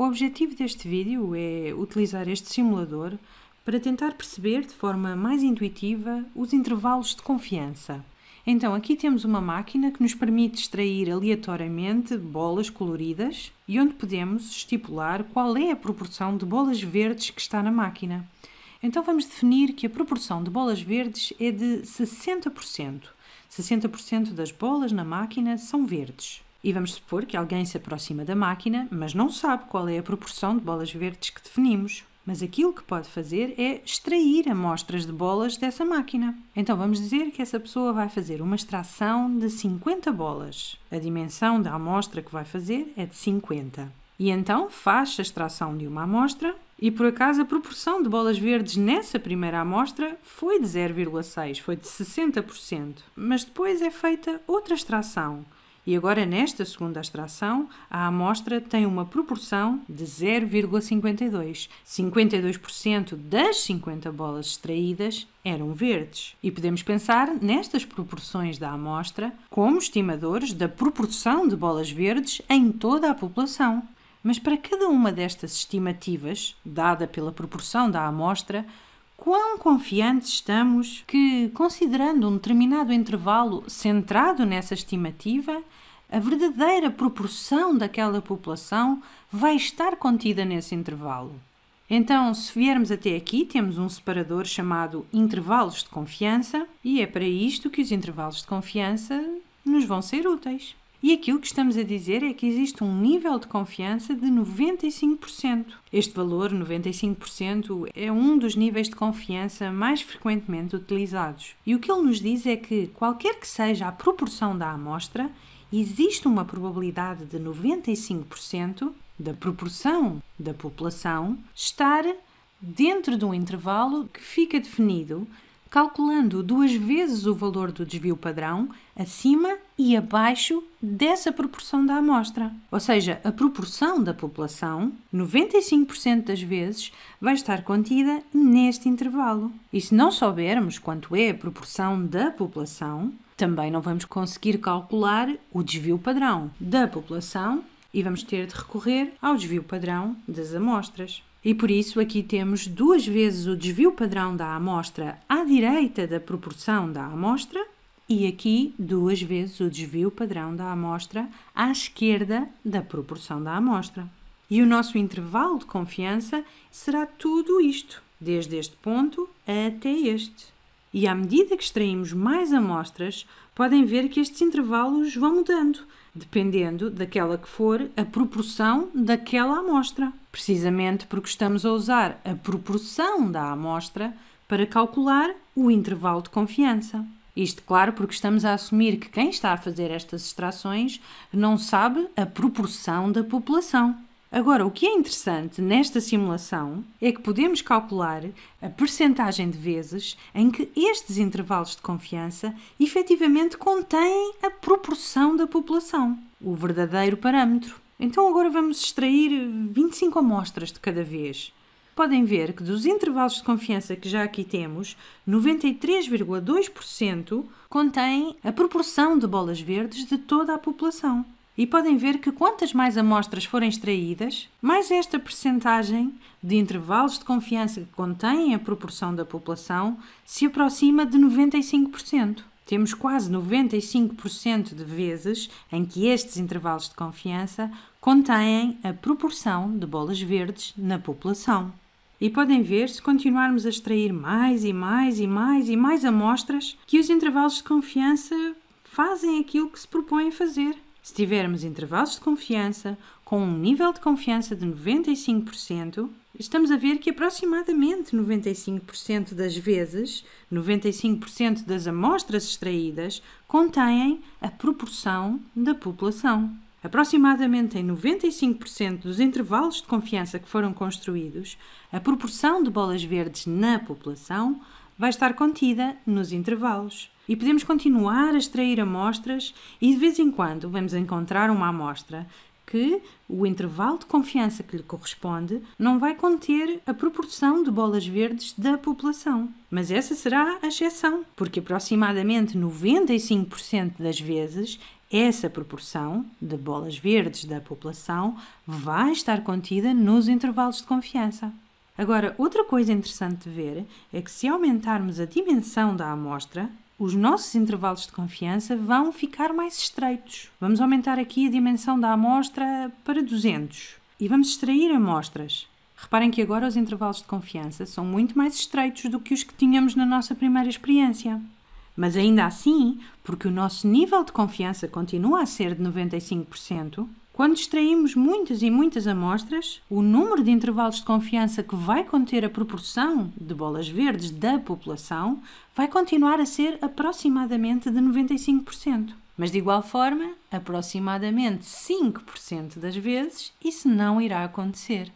O objetivo deste vídeo é utilizar este simulador para tentar perceber de forma mais intuitiva os intervalos de confiança. Então, aqui temos uma máquina que nos permite extrair aleatoriamente bolas coloridas e onde podemos estipular qual é a proporção de bolas verdes que está na máquina. Então, vamos definir que a proporção de bolas verdes é de 60%. 60% das bolas na máquina são verdes. E vamos supor que alguém se aproxima da máquina, mas não sabe qual é a proporção de bolas verdes que definimos. Mas aquilo que pode fazer é extrair amostras de bolas dessa máquina. Então vamos dizer que essa pessoa vai fazer uma extração de 50 bolas. A dimensão da amostra que vai fazer é de 50. E então faz a extração de uma amostra e por acaso a proporção de bolas verdes nessa primeira amostra foi de 0,6, foi de 60%. Mas depois é feita outra extração e agora, nesta segunda extração, a amostra tem uma proporção de 0,52. 52% das 50 bolas extraídas eram verdes. E podemos pensar nestas proporções da amostra como estimadores da proporção de bolas verdes em toda a população. Mas para cada uma destas estimativas, dada pela proporção da amostra, quão confiantes estamos que, considerando um determinado intervalo centrado nessa estimativa, a verdadeira proporção daquela população vai estar contida nesse intervalo. Então, se viermos até aqui, temos um separador chamado intervalos de confiança, e é para isto que os intervalos de confiança nos vão ser úteis. E aquilo que estamos a dizer é que existe um nível de confiança de 95%. Este valor, 95%, é um dos níveis de confiança mais frequentemente utilizados. E o que ele nos diz é que, qualquer que seja a proporção da amostra, existe uma probabilidade de 95% da proporção da população estar dentro de um intervalo que fica definido calculando duas vezes o valor do desvio padrão acima e abaixo dessa proporção da amostra. Ou seja, a proporção da população, 95% das vezes, vai estar contida neste intervalo. E se não soubermos quanto é a proporção da população, também não vamos conseguir calcular o desvio padrão da população e vamos ter de recorrer ao desvio padrão das amostras. E por isso aqui temos duas vezes o desvio padrão da amostra à direita da proporção da amostra e aqui duas vezes o desvio padrão da amostra à esquerda da proporção da amostra. E o nosso intervalo de confiança será tudo isto, desde este ponto até este. E à medida que extraímos mais amostras, podem ver que estes intervalos vão mudando, dependendo daquela que for a proporção daquela amostra, precisamente porque estamos a usar a proporção da amostra para calcular o intervalo de confiança. Isto, claro, porque estamos a assumir que quem está a fazer estas extrações não sabe a proporção da população. Agora, o que é interessante nesta simulação é que podemos calcular a percentagem de vezes em que estes intervalos de confiança efetivamente contêm a proporção da população, o verdadeiro parâmetro. Então, agora vamos extrair 25 amostras de cada vez. Podem ver que dos intervalos de confiança que já aqui temos, 93,2% contêm a proporção de bolas verdes de toda a população. E podem ver que quantas mais amostras forem extraídas, mais esta percentagem de intervalos de confiança que contêm a proporção da população se aproxima de 95%. Temos quase 95% de vezes em que estes intervalos de confiança contêm a proporção de bolas verdes na população. E podem ver, se continuarmos a extrair mais e mais e mais e mais amostras, que os intervalos de confiança fazem aquilo que se propõem fazer. Se tivermos intervalos de confiança com um nível de confiança de 95%, estamos a ver que aproximadamente 95% das vezes, 95% das amostras extraídas contêm a proporção da população. Aproximadamente em 95% dos intervalos de confiança que foram construídos, a proporção de bolas verdes na população vai estar contida nos intervalos. E podemos continuar a extrair amostras e de vez em quando vamos encontrar uma amostra que o intervalo de confiança que lhe corresponde não vai conter a proporção de bolas verdes da população. Mas essa será a exceção, porque aproximadamente 95% das vezes essa proporção de bolas verdes da população vai estar contida nos intervalos de confiança. Agora, outra coisa interessante de ver é que se aumentarmos a dimensão da amostra, os nossos intervalos de confiança vão ficar mais estreitos. Vamos aumentar aqui a dimensão da amostra para 200 e vamos extrair amostras. Reparem que agora os intervalos de confiança são muito mais estreitos do que os que tínhamos na nossa primeira experiência. Mas ainda assim, porque o nosso nível de confiança continua a ser de 95%, quando extraímos muitas e muitas amostras, o número de intervalos de confiança que vai conter a proporção de bolas verdes da população vai continuar a ser aproximadamente de 95%. Mas de igual forma, aproximadamente 5% das vezes isso não irá acontecer.